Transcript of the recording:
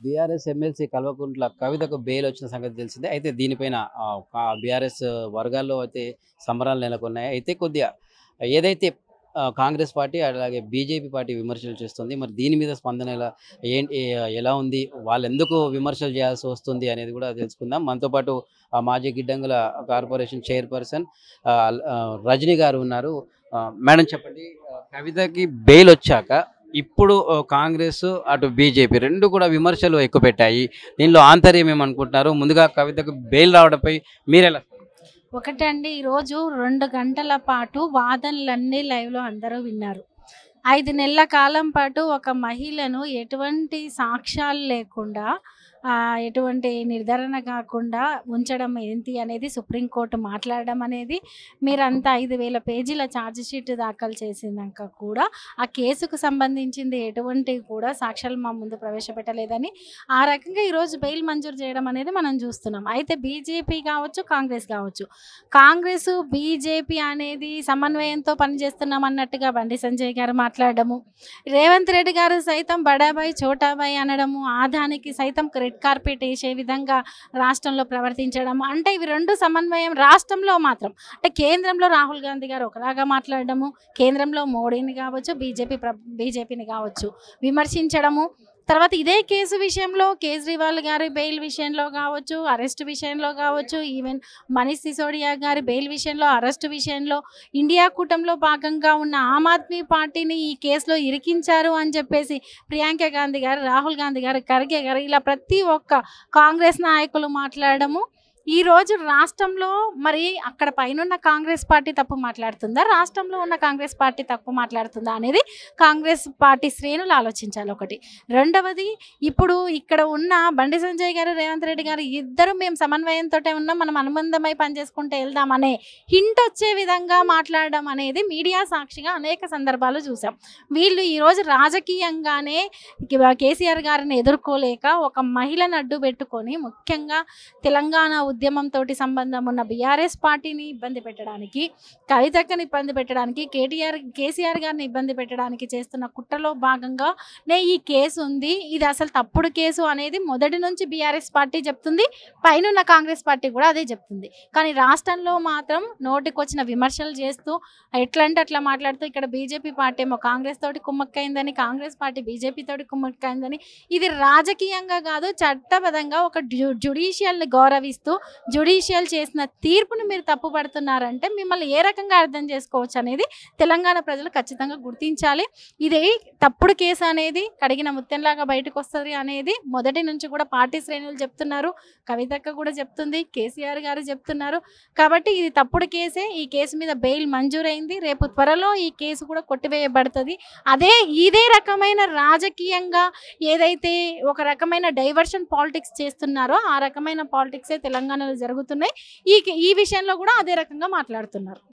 BRS MLC Kalvakuntla కవితకు bail వచ్చిన సంగతి తెలిసిందే. అయితే దీనిపైన బీఆర్ఎస్ వర్గాల్లో అయితే సంబరాలు నెలకొన్నాయి. అయితే కొద్దిగా ఏదైతే కాంగ్రెస్ పార్టీ అలాగే బీజేపీ పార్టీ విమర్శలు చేస్తుంది మరి దీని మీద స్పందన ఎలా ఏంటి ఎలా ఉంది? వాళ్ళు ఎందుకు విమర్శలు చేయాల్సి వస్తుంది అనేది కూడా తెలుసుకుందాం. మనతో పాటు ఆ, మాజీ గిడ్డంగుల కార్పొరేషన్ చైర్పర్సన్ రజనీ గారు ఉన్నారు. మేడం చెప్పండి కవితకి బెయిల్ వచ్చాక ఇప్పుడు కాంగ్రెస్ అటు బీజేపీ రెండు కూడా విమర్శలు ఎక్కువ పెట్టాయి దీనిలో ఆంతర్యం ఏమనుకుంటున్నారు? ముందుగా కవితకు బెయిల్ రావడంపై మీరెలా? ఒకటండి ఈరోజు రెండు గంటల పాటు వాదనలన్నీ లైవ్లో అందరూ విన్నారు. ఐదు నెలల కాలం పాటు ఒక మహిళను ఎటువంటి సాక్ష్యాలు లేకుండా ఎటువంటి నిర్ధారణ కాకుండా ఉంచడం ఏంటి అనేది సుప్రీంకోర్టు మాట్లాడడం అనేది మీరంతా ఐదు వేల పేజీల ఛార్జ్ షీట్ దాఖలు చేసినాక కూడా ఆ కేసుకు సంబంధించింది ఎటువంటి కూడా సాక్ష్యాలు మా ముందు ప్రవేశపెట్టలేదని ఆ రకంగా ఈరోజు బెయిల్ మంజూరు చేయడం అనేది మనం చూస్తున్నాం. అయితే బీజేపీ కావచ్చు కాంగ్రెస్ కావచ్చు. కాంగ్రెస్ బీజేపీ అనేది సమన్వయంతో పనిచేస్తున్నాం అన్నట్టుగా బండి సంజయ్ గారు మాట్లాడడము రేవంత్ రెడ్డి గారు సైతం బడాబాయ్ చోటాబాయ్ అనడము ఆదానికి సైతం క్రెడిట్ రెడ్ కార్పెట్ వేసే విధంగా రాష్ట్రంలో ప్రవర్తించడం. అంటే ఇవి రెండు సమన్వయం రాష్ట్రంలో మాత్రం. అంటే కేంద్రంలో రాహుల్ గాంధీ గారు ఒకలాగా మాట్లాడడము కేంద్రంలో మోడీని కావచ్చు బీజేపీ ప్ర బీజేపీని కావచ్చు విమర్శించడము తర్వాత ఇదే కేసు విషయంలో కేజ్రీవాల్ గారి బెయిల్ విషయంలో కావచ్చు అరెస్ట్ విషయంలో కావచ్చు ఈవెన్ మనీష్ సిసోడియా గారి బెయిల్ విషయంలో అరెస్ట్ విషయంలో ఇండియా కూటమిలో భాగంగా ఉన్న ఆమ్ ఆద్మీ పార్టీని ఈ కేసులో ఇరికించారు అని చెప్పేసి ప్రియాంక గాంధీ గారు రాహుల్ గాంధీ గారు ఖర్గే గారు ఇలా ప్రతి ఒక్క కాంగ్రెస్ నాయకులు మాట్లాడడము ఈ రోజు రాష్ట్రంలో మరి అక్కడ పైనున్న కాంగ్రెస్ పార్టీ తప్పు మాట్లాడుతుందా? రాష్ట్రంలో ఉన్న కాంగ్రెస్ పార్టీ తప్పు మాట్లాడుతుందా అనేది కాంగ్రెస్ పార్టీ శ్రేణులు ఆలోచించాలి ఒకటి. రెండవది ఇప్పుడు ఇక్కడ ఉన్న బండి సంజయ్ గారు రేవంత్ రెడ్డి గారు ఇద్దరు మేము సమన్వయంతో ఉన్నాం మనం అనుబంధమై పనిచేసుకుంటే వెళ్దామనే హింట్ వచ్చే విధంగా మాట్లాడడం అనేది మీడియా సాక్షిగా అనేక సందర్భాలు చూసాం వీళ్ళు ఈరోజు రాజకీయంగానే కేసీఆర్ గారిని ఎదుర్కోలేక ఒక మహిళను అడ్డు పెట్టుకొని ముఖ్యంగా తెలంగాణ ఉద్యమంతో సంబంధం ఉన్న బీఆర్ఎస్ పార్టీని ఇబ్బంది పెట్టడానికి కవితక్కని ఇబ్బంది పెట్టడానికి కేటీఆర్ కేసీఆర్ గారిని ఇబ్బంది పెట్టడానికి చేస్తున్న కుట్రలో భాగంగా నే ఈ కేసు ఉంది ఇది అసలు తప్పుడు కేసు అనేది మొదటి నుంచి బీఆర్ఎస్ పార్టీ చెప్తుంది పైనున్న కాంగ్రెస్ పార్టీ కూడా అదే చెప్తుంది. కానీ రాష్ట్రంలో మాత్రం నోటికొచ్చిన విమర్శలు చేస్తూ ఎట్లంటే అట్లా మాట్లాడుతూ ఇక్కడ బీజేపీ పార్టీ ఏమో కాంగ్రెస్ తోటి కుమ్మక్కైందని కాంగ్రెస్ పార్టీ బీజేపీ తోటి కుమ్మక్కైందని ఇది రాజకీయంగా కాదు చట్టబద్ధంగా ఒక జ్యు జ్యుడిషియల్ని గౌరవిస్తూ జ్యుడిషియల్ చేసిన తీర్పును మీరు తప్పుపడుతున్నారంటే మిమ్మల్ని ఏ రకంగా అర్థం చేసుకోవచ్చు అనేది తెలంగాణ ప్రజలు ఖచ్చితంగా గుర్తించాలి. ఇది తప్పుడు కేసు అనేది కడిగిన ముత్యంలాగా బయటకు వస్తుంది అనేది మొదటి నుంచి కూడా పార్టీ శ్రేణులు చెప్తున్నారు. కవితక్క కూడా చెప్తుంది కేసీఆర్ గారు చెప్తున్నారు. కాబట్టి ఇది తప్పుడు కేసే. ఈ కేసు మీద బెయిల్ మంజూరైంది. రేపు త్వరలో ఈ కేసు కూడా కొట్టివేయబడుతుంది. అదే ఇదే రకమైన రాజకీయంగా ఏదైతే ఒక రకమైన డైవర్షన్ పాలిటిక్స్ చేస్తున్నారో ఆ రకమైన పాలిటిక్సే తెలంగాణ తెలంగాణలో జరుగుతున్నాయి. ఈ ఈ విషయంలో కూడా అదే రకంగా మాట్లాడుతున్నారు.